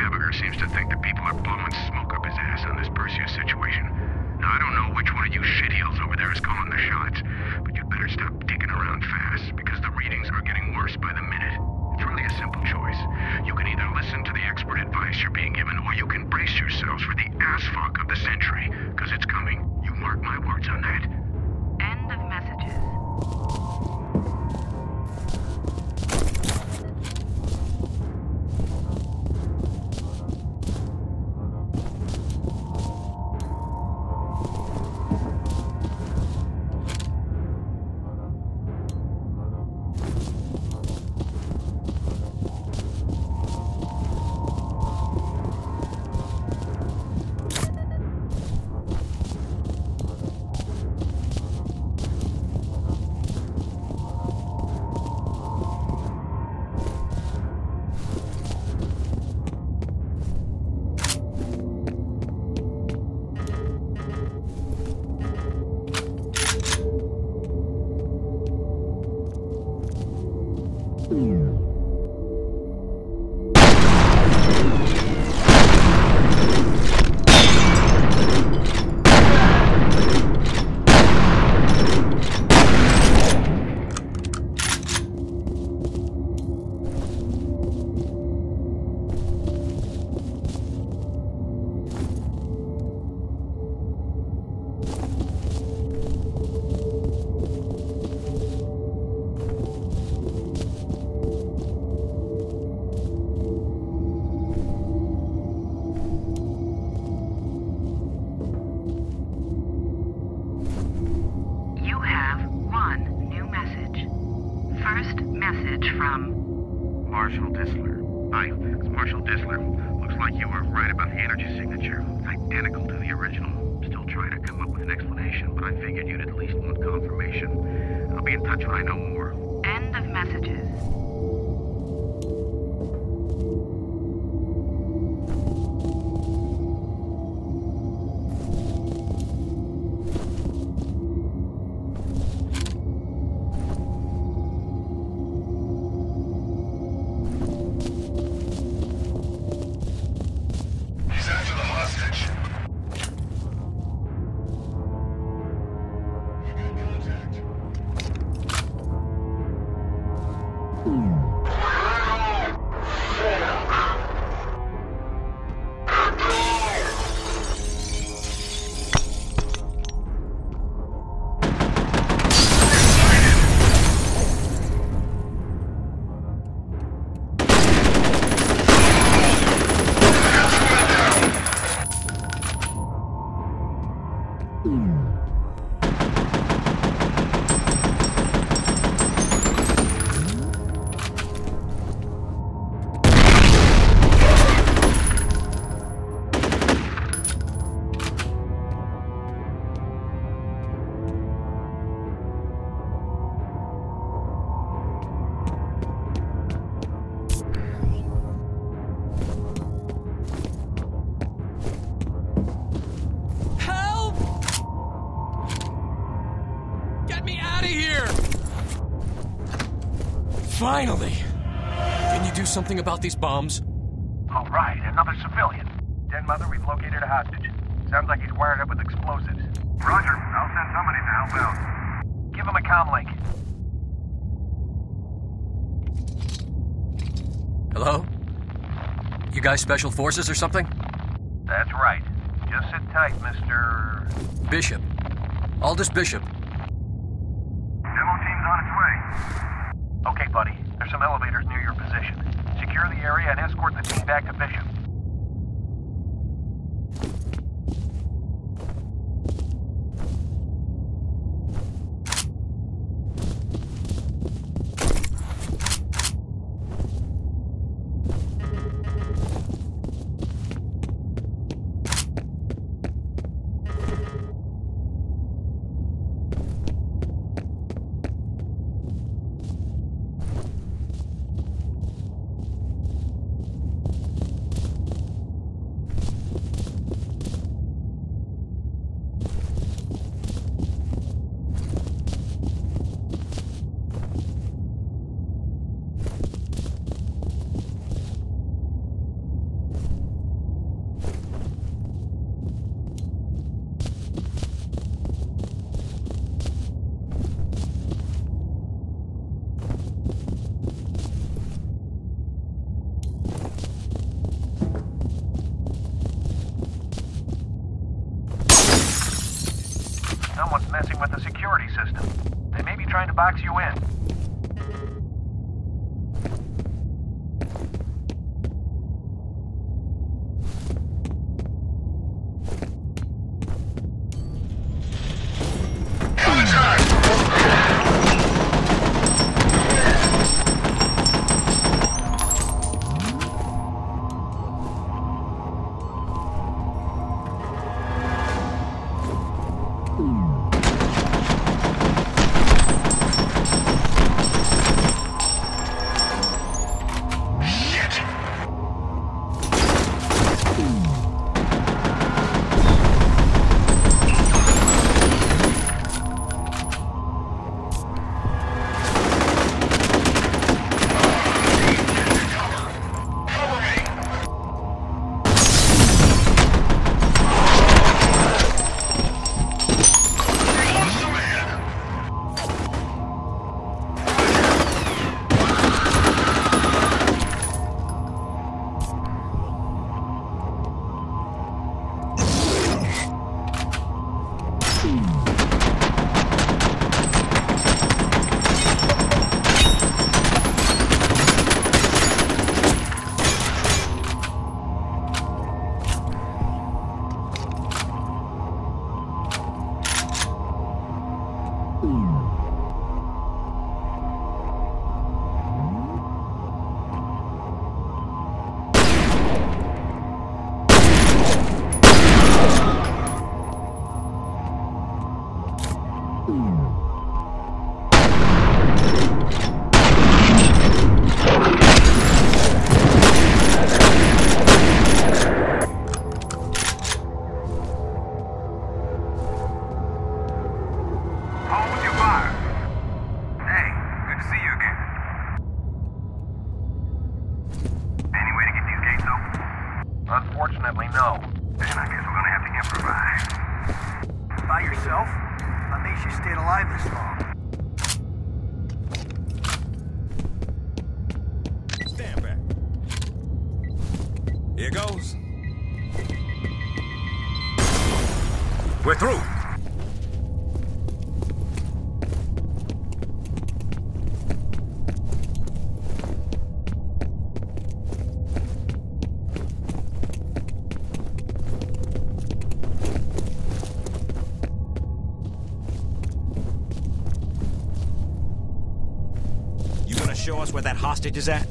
Habiger seems to think that people are blowing smoke up his ass on this Perseus situation. Now, I don't know which one of you shitheels over there is calling the shots, but you'd better stop dicking around fast, because the readings are getting worse by the minute. It's really a simple choice. You can either listen to the expert advice you're being given, or you can brace yourselves for the ass fuck of the century, because it's coming. You mark my words on that. Something about these bombs? All right, another civilian. Den Mother, we've located a hostage. Sounds like he's wired up with explosives. Roger. I'll send somebody to help out. Give him a comm link. Hello? You guys special forces or something? That's right. Just sit tight, Mr. Bishop. Aldous Bishop. Demo team's on its way. Okay, buddy. There's some elevators near. Secure the area and escort the team back to Bishop. We're through. You gonna show us where that hostage is at?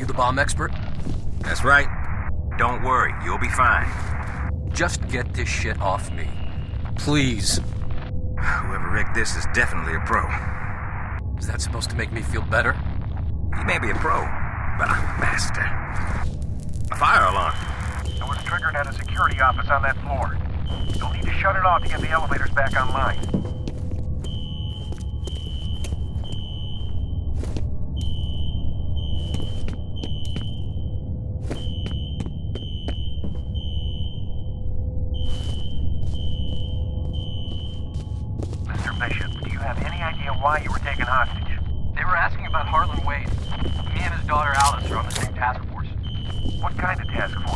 You the bomb expert? That's right. Don't worry, you'll be fine. Just get this shit off me. Please. Whoever rigged this is definitely a pro. Is that supposed to make me feel better? You may be a pro, but I'm a master. A fire alarm. It was triggered at a security office on that floor. You'll need to shut it off to get the elevators back online. What kind of task force?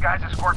guys escort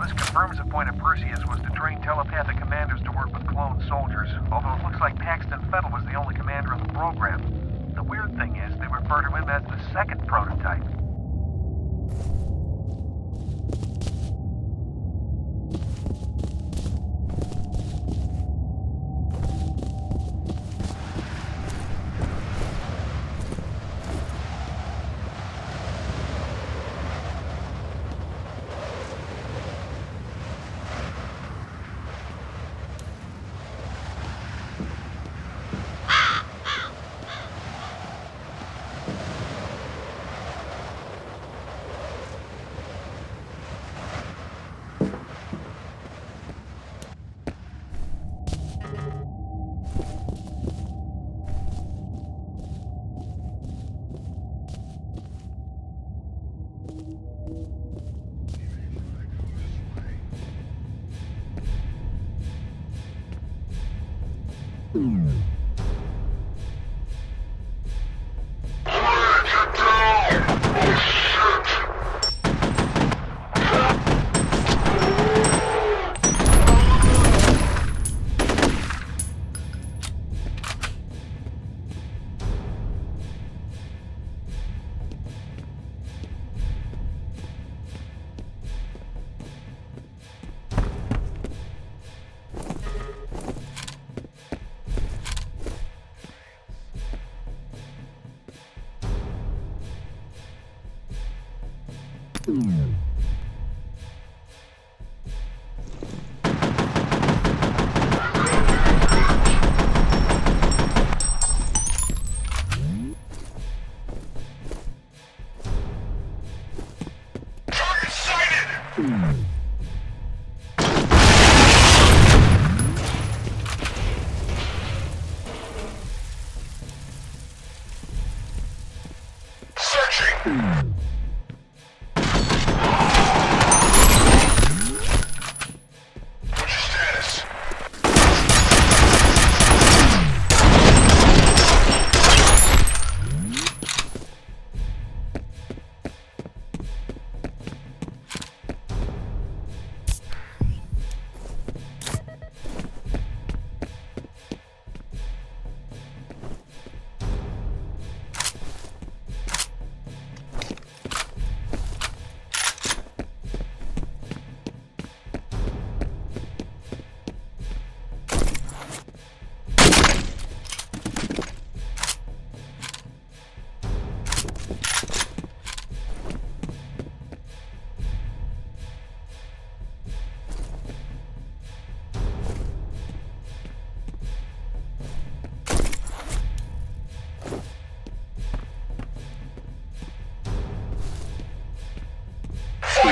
This confirms the point of Perseus was to train telepathic commanders to work with clone soldiers, although it looks like Paxton Fettel was the only commander in the program. The weird thing is, they refer to him as the second prototype.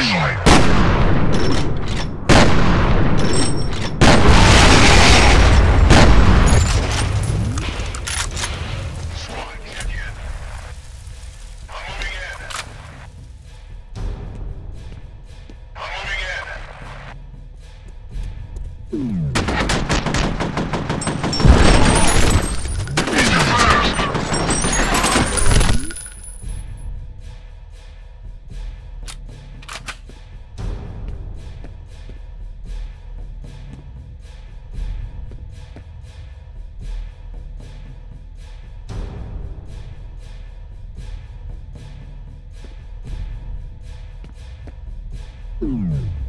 Flashlight! Mm.